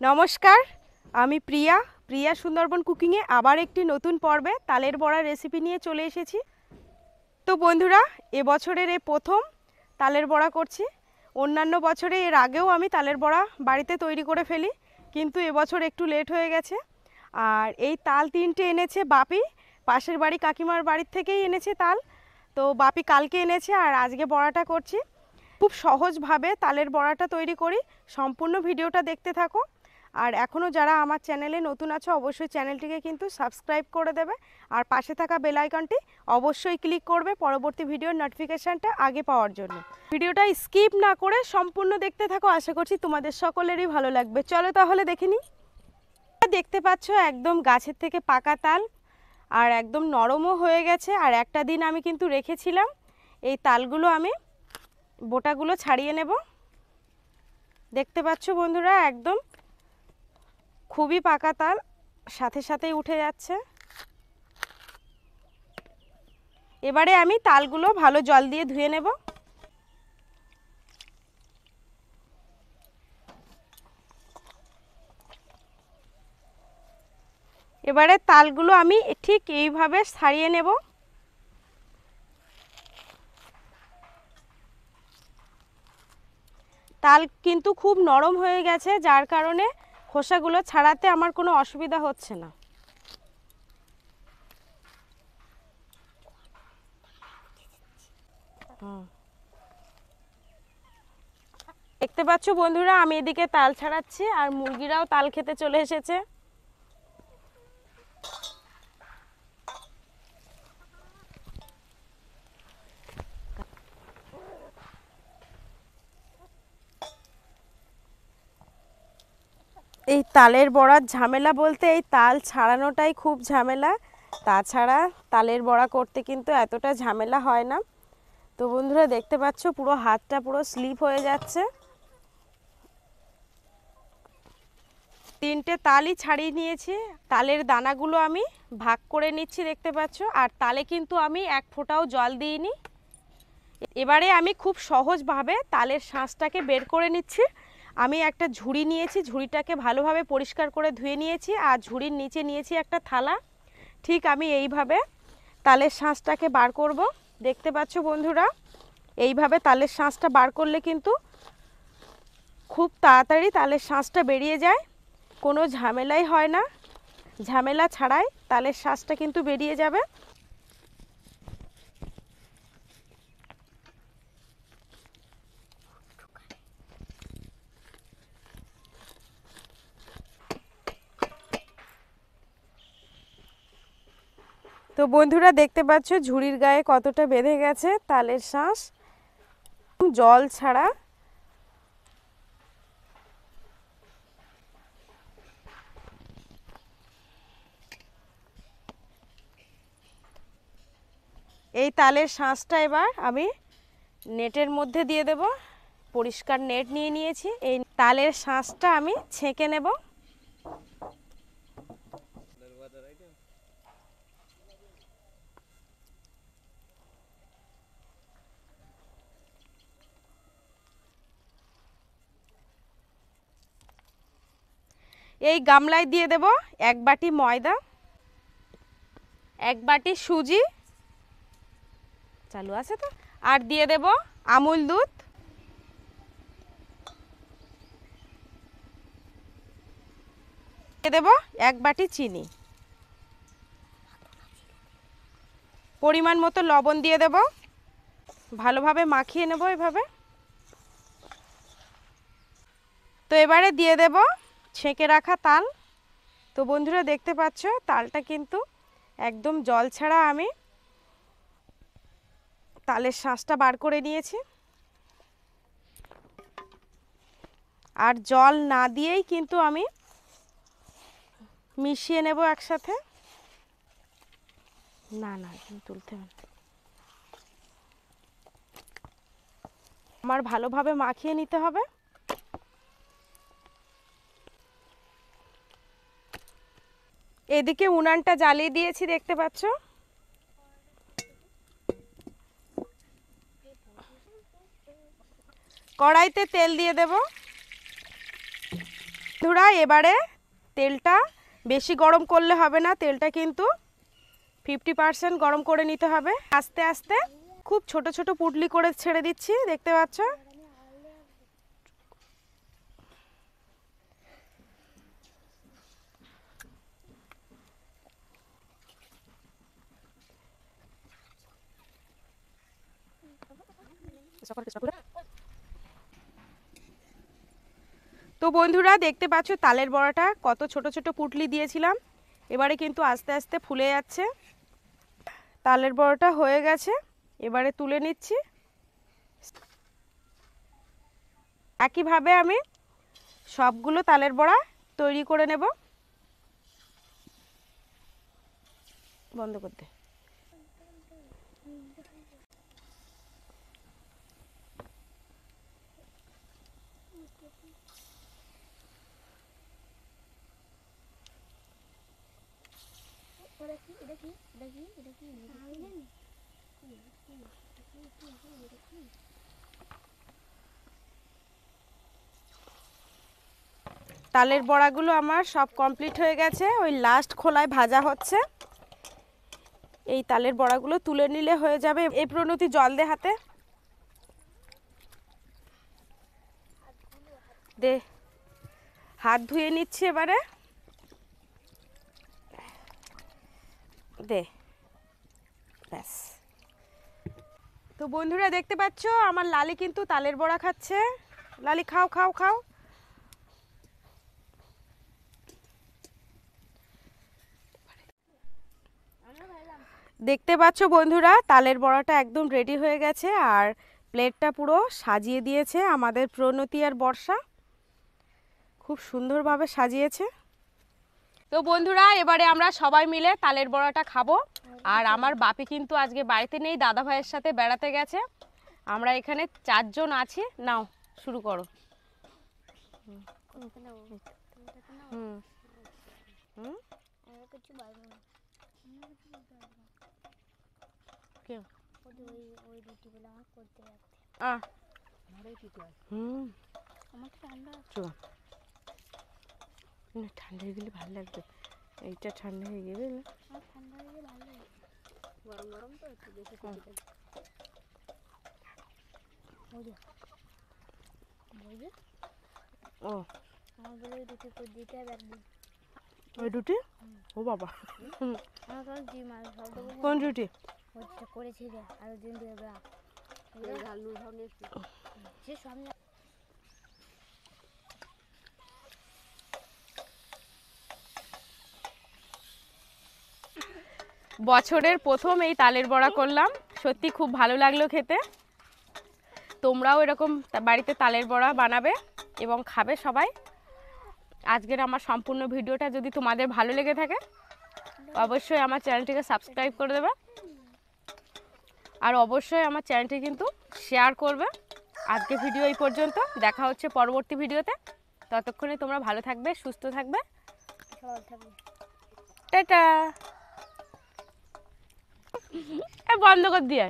নমস্কার, আমি প্রিয়া। প্রিয়া সুন্দরবন কুকিংয়ে আবার একটি নতুন পর্বে তালের বড়া রেসিপি নিয়ে চলে এসেছি। তো বন্ধুরা এবছরের এ প্রথম তালের বড়া করছি। অন্যান্য বছরে এর আগেও আমি তালের বড়া বাড়িতে তৈরি করে ফেলি, কিন্তু এবছর একটু লেট হয়ে গেছে। আর এই তাল তিনটে এনেছে বাপি, পাশের বাড়ি কাকিমার বাড়ির থেকেই এনেছে তাল। তো বাপি কালকে এনেছে আর আজকে বড়াটা করছি। খুব সহজভাবে তালের বড়াটা তৈরি করি। সম্পূর্ণ ভিডিওটা দেখতে থাকো। আর এখনও যারা আমার চ্যানেলে নতুন আছো, অবশ্যই চ্যানেলটিকে কিন্তু সাবস্ক্রাইব করে দেবে। আর পাশে থাকা বেল আইকনটি অবশ্যই ক্লিক করবে পরবর্তী ভিডিওর নোটিফিকেশানটা আগে পাওয়ার জন্য। ভিডিওটা স্কিপ না করে সম্পূর্ণ দেখতে থাকো। আশা করছি তোমাদের সকলেরই ভালো লাগবে। চলো তাহলে দেখে নিই। দেখতে পাচ্ছ একদম গাছের থেকে পাকা তাল, আর একদম নরমও হয়ে গেছে। আর একটা দিন আমি কিন্তু রেখেছিলাম। এই তালগুলো আমি বোটাগুলো ছাড়িয়ে নেব। দেখতে পাচ্ছ বন্ধুরা, একদম খুবই পাকা তাল সাথে সাথেই উঠে যাচ্ছে। এবারে আমি তালগুলো ভালো জল দিয়ে ধুয়ে নেব। এবারে তালগুলো আমি ঠিক এইভাবে সারিয়ে নেব। তাল কিন্তু খুব নরম হয়ে গেছে, যার কারণে খোসাগুলো ছাড়াতে আমার কোনো অসুবিধা হচ্ছে না। দেখতে পাচ্ছ বন্ধুরা, আমি এদিকে তাল ছাড়াচ্ছি আর মুরগিরাও তাল খেতে চলে এসেছে। এই তালের বড়ার ঝামেলা বলতে এই তাল ছাড়ানোটাই খুব ঝামেলা। তাছাড়া তালের বড়া করতে কিন্তু এতটা ঝামেলা হয় না। তো বন্ধুরা, দেখতে পাচ্ছ পুরো হাতটা পুরো স্লিপ হয়ে যাচ্ছে। তিনটে তালই ছাড়িয়ে নিয়েছি। তালের দানাগুলো আমি ভাগ করে নিচ্ছি, দেখতে পাচ্ছ। আর তালে কিন্তু আমি এক ফোঁটাও জল দিইনি। এবারে আমি খুব সহজভাবে তালের শাঁসটাকে বের করে নিচ্ছি। আমি একটা ঝুড়ি নিয়েছি, ঝুড়িটাকে ভালোভাবে পরিষ্কার করে ধুয়ে নিয়েছি আর ঝুড়ির নিচে নিয়েছি একটা থালা। ঠিক আমি এইভাবে তালের শাঁসটাকে বার করব। দেখতে পাচ্ছ বন্ধুরা, এইভাবে তালের শাঁসটা বার করলে কিন্তু খুব তাড়াতাড়ি তালের শাঁসটা বেরিয়ে যায়। কোনো ঝামেলাই হয় না। ঝামেলা ছাড়াই তালের শাঁসটা কিন্তু বেরিয়ে যাবে। তো বন্ধুরা দেখতে পাচ্ছ ঝুড়ির গায়ে কতটা বেঁধে গেছে, তালের শাঁস। জল ছাড়া। এই তালের শাঁসটা এবার আমি নেটের মধ্যে দিয়ে দেব। পরিষ্কার নেট নিয়ে নিয়েছি। এই তালের শাঁসটা আমি ছেঁকে নেব। এই গামলায় দিয়ে দেব এক বাটি ময়দা, এক বাটি সুজি, চালু আছে তো? আর দিয়ে দেব আমুল দুধ। দেব এক বাটি চিনি। পরিমাণ মতো লবণ দিয়ে দেব। ভালোভাবে মাখিয়ে নেব এভাবে। তো এবারে দিয়ে দেব ছেঁকে রাখা তাল। তো বন্ধুরা দেখতে পাচ্ছ, তালটা কিন্তু একদম জল ছাড়া আমি তালের শাঁসটা বার করে নিয়েছি। আর জল না দিয়েই কিন্তু আমি মিশিয়ে নেব একসাথে। না না তুলতে হবে আমার ভালোভাবে মাখিয়ে নিতে হবে। এদিকে উনানটা জ্বালিয়ে দিয়েছি, দেখতে পাচ্ছ? কড়াইতে তেল দিয়ে দেব। বন্ধুরা, এবারে তেলটা বেশি গরম করলে হবে না, তেলটা কিন্তু ফিফটি পার্সেন্ট গরম করে নিতে হবে। আস্তে আস্তে খুব ছোট ছোট পুটলি করে ছেড়ে দিচ্ছি, দেখতে পাচ্ছ? তো বন্ধুরা, দেখতে পাচ্ছ তালের বড়াটা, কত ছোট ছোট পুটলি দিয়েছিলাম। এবারে কিন্তু আস্তে আস্তে ফুলে যাচ্ছে। তালের বড়াটা হয়ে গেছে। এবারে তুলে নিচ্ছি। একইভাবে আমি সবগুলো তালের বড়া তৈরি করে নেব। বন্ধ করতে। তালের বড়াগুলো আমার সব কমপ্লিট হয়ে গেছে। ওই লাস্ট খোলায় ভাজা হচ্ছে। এই তালের বড়াগুলো তুলে নিলে হয়ে যাবে। এই প্রণতি জল দে হাতে। দে। হাত ধুয়ে নিচ্ছি এবারে। দে। ব্যাস। তো বন্ধুরা, দেখতে পাচ্ছ, আমার লালি কিন্তু তালের বড়া খাচ্ছে। লালি, খাও খাও খাও। দেখতে পাচ্ছ বন্ধুরা, তালের বড়াটা একদম রেডি হয়ে গেছে আর প্লেটটা পুরো সাজিয়ে দিয়েছে আমাদের প্রণতি আর বর্ষা। খুব সুন্দরভাবে সাজিয়েছে। তো বন্ধুরা এবারে আমরা সবাই মিলে তালের বড়াটা খাব। আর আমার বাপি কিন্তু আজকে বাড়িতে নেই দাদা ভাইয়ের সাথে বেড়াতে গেছে। আমরা এখানে চারজন আছি। নাও শুরু করো। হুম। হুম? কেউ আ হুম। চলো। না ঠান্ডা হয়ে গেলে ভালো লাগবে। এইটা ঠান্ডা হয়ে গেলে না। ও। ওই রুটি ও বাবা। কোন রুটি? করেছি রে আরও দিন দিয়ে বেড়া সে সামনে বছরের প্রথম এই তালের বড়া করলাম। সত্যি খুব ভালো লাগল খেতে। তোমরাও এরকম বাড়িতে তালের বড়া বানাবে এবং খাবে সবাই। আজকের আমার সম্পূর্ণ ভিডিওটা যদি তোমাদের ভালো লেগে থাকে অবশ্যই আমার চ্যানেলটিকে সাবস্ক্রাইব করে দেবে। আর অবশ্যই আমার চ্যানেলটি কিন্তু শেয়ার করবে। আজকে ভিডিও এই পর্যন্ত। দেখা হচ্ছে পরবর্তী ভিডিওতে। ততক্ষণে তোমরা ভালো থাকবে সুস্থ থাকবে। টাটা! বন্ধ কর দিয়ে